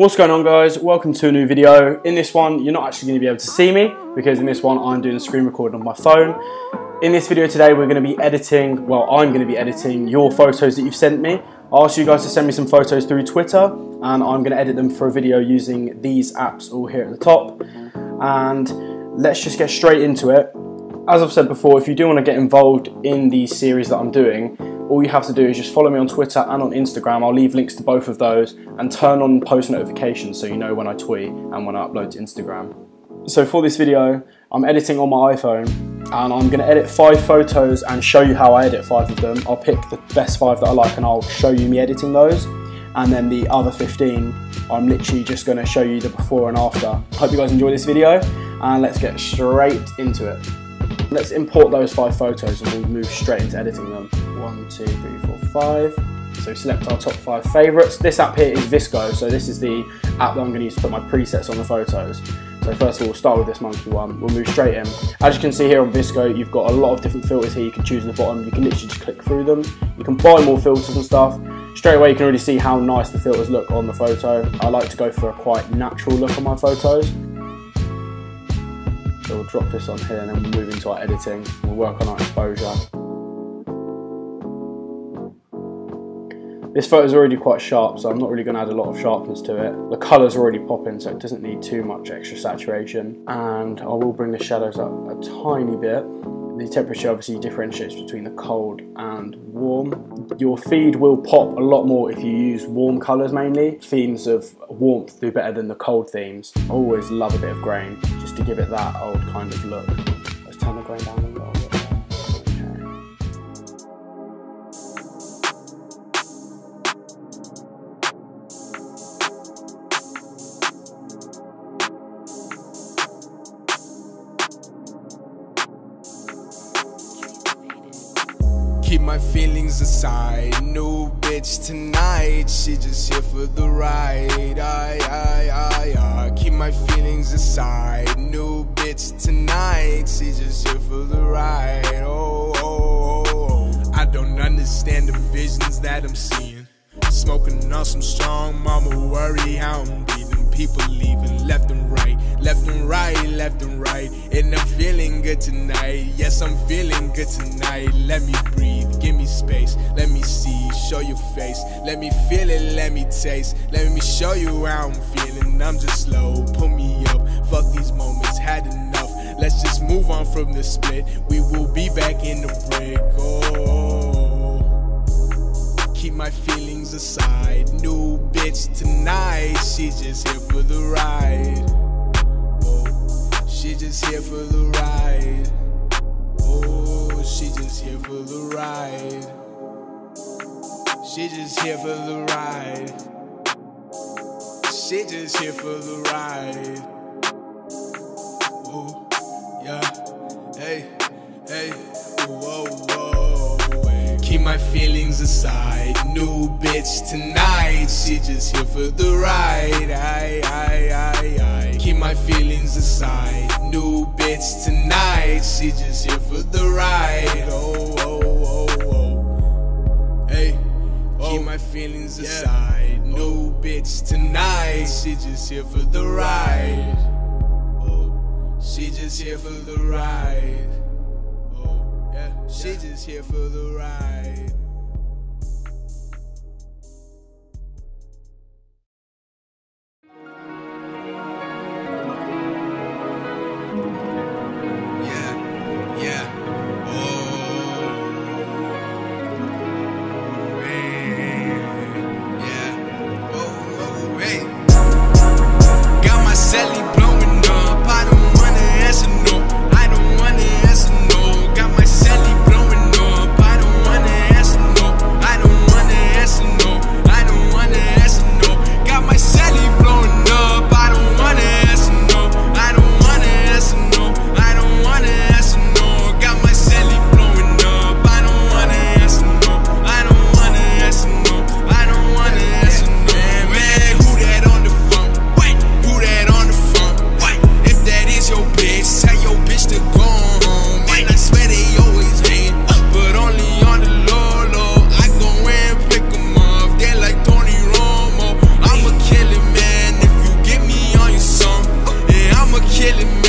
What's going on guys? Welcome to a new video. In this one, you're not actually going to be able to see me because in this one I'm doing a screen recording on my phone. In this video today we're going to be editing, well I'm going to be editing your photos that you've sent me. I asked you guys to send me some photos through Twitter and I'm going to edit them for a video using these apps all here at the top. And let's just get straight into it. As I've said before, if you do want to get involved in these series that I'm doing, all you have to do is just follow me on Twitter and on Instagram. I'll leave links to both of those and turn on post notifications so you know when I tweet and when I upload to Instagram. So for this video, I'm editing on my iPhone and I'm gonna edit five photos and show you how I edit five of them. I'll pick the best five that I like and I'll show you me editing those. And then the other 15, I'm literally just gonna show you the before and after. Hope you guys enjoy this video and let's get straight into it. Let's import those five photos and we'll move straight into editing them. One, two, three, four, five. So select our top five favorites. This app here is VSCO, so this is the app that I'm gonna use to put my presets on the photos. So first of all, we'll start with this monkey one. We'll move straight in. As you can see here on VSCO, you've got a lot of different filters here you can choose at the bottom. You can literally just click through them. You can buy more filters and stuff. Straight away, you can already see how nice the filters look on the photo. I like to go for a quite natural look on my photos. So we'll drop this on here and then we'll move into our editing. We'll work on our exposure. This photo is already quite sharp, so I'm not really going to add a lot of sharpness to it. The colour's already popping, so it doesn't need too much extra saturation. And I will bring the shadows up a tiny bit. The temperature obviously differentiates between the cold and warm. Your feed will pop a lot more if you use warm colours mainly. Themes of warmth do better than the cold themes. I always love a bit of grain, just to give it that old kind of look. Keep my feelings aside. New bitch tonight. She just here for the ride. I, I, I, I. Keep my feelings aside. New bitch tonight. She just here for the ride. Oh, oh, oh, oh. I don't understand the visions that I'm seeing. Smoking on some strong mama worry how I'm breathing. People leaving left and right, left and right, and. I'm feeling good tonight. Yes, I'm feeling good tonight. Let me breathe, give me space. Let me see, show your face. Let me feel it, let me taste. Let me show you how I'm feeling. I'm just slow, pull me up. Fuck these moments, had enough. Let's just move on from the split. We will be back in the break. Oh. Keep my feelings aside. New bitch tonight. She just here for the ride. She just here for the ride. Oh, she just here for the ride. She just here for the ride. She just here for the ride. Oh, yeah. Hey, hey. Whoa, whoa. Keep my feelings aside. New bitch tonight. She just here for the ride. I, I, my feelings aside. New bitch tonight. She just here for the ride. Oh, oh, oh, oh. Hey. oh. Keep my feelings aside. Oh. New bitch tonight. She just here for the ride. Oh, she just here for the ride. Oh, yeah. She just here for the ride. killing me